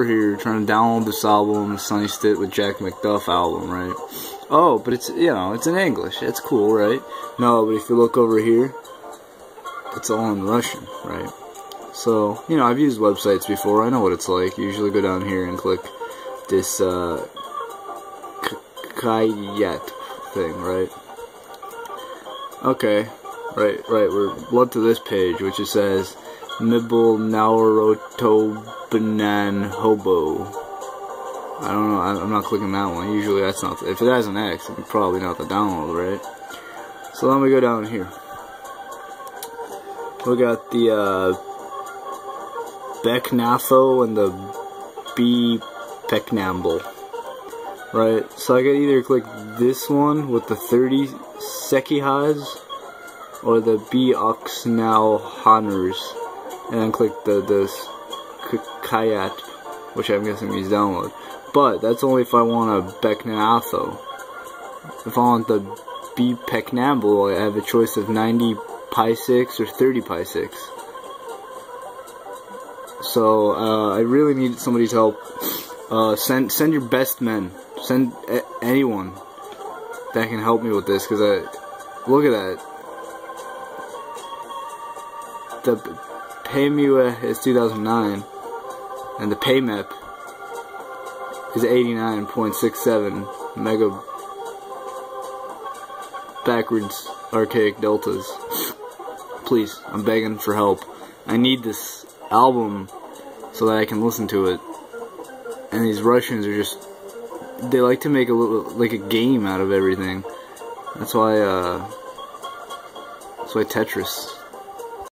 over here trying to download this album, Sonny Stitt with Jack McDuff album, right? Oh, but it's, you know, it's in English. It's cool, right? No, but if you look over here, it's all in Russian, right? So, you know, I've used websites before. I know what it's like. You usually go down here and click this, uh, Kayet thing, right? Okay, right, right, we're led to this page, which it says, Mibble Naruto Banan Hobo. I don't know, I'm not clicking that one. Usually that's not, if it has an X, it's probably not the download, right? So let me go down here. We got the, uh, Becknatho and the B Pecknamble. Right, so I could either click this one with the 30 Sekihas or the B Oxnow Honors and then click the this Kayat, which I'm guessing means download. But that's only if I want a Becknatho. If I want the B Pecknamble, I have a choice of 90 Pi 6 or 30 Pi 6. So uh, I really need somebody's help. Uh, send send your best men. Send anyone that can help me with this because I look at that. The PayMUA is 2009 and the PayMap is 89.67 mega backwards archaic deltas. Please, I'm begging for help. I need this album so that I can listen to it. And these Russians are just they like to make a little like a game out of everything. That's why uh that's why Tetris